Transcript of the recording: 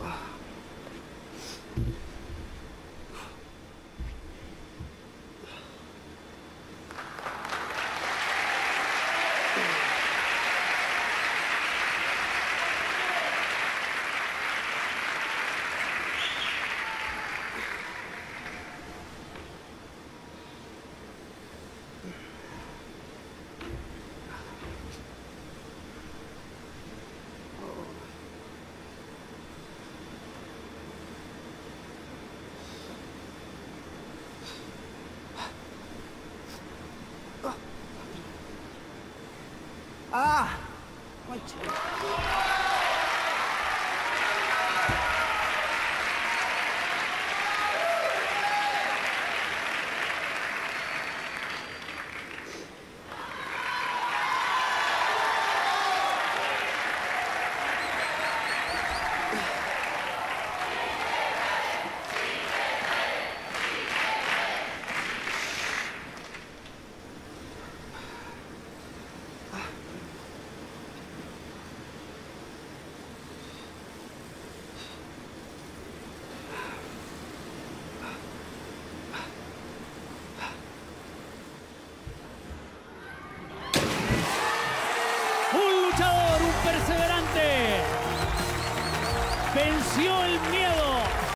Oh. 啊我去。Perseverante. Venció el miedo.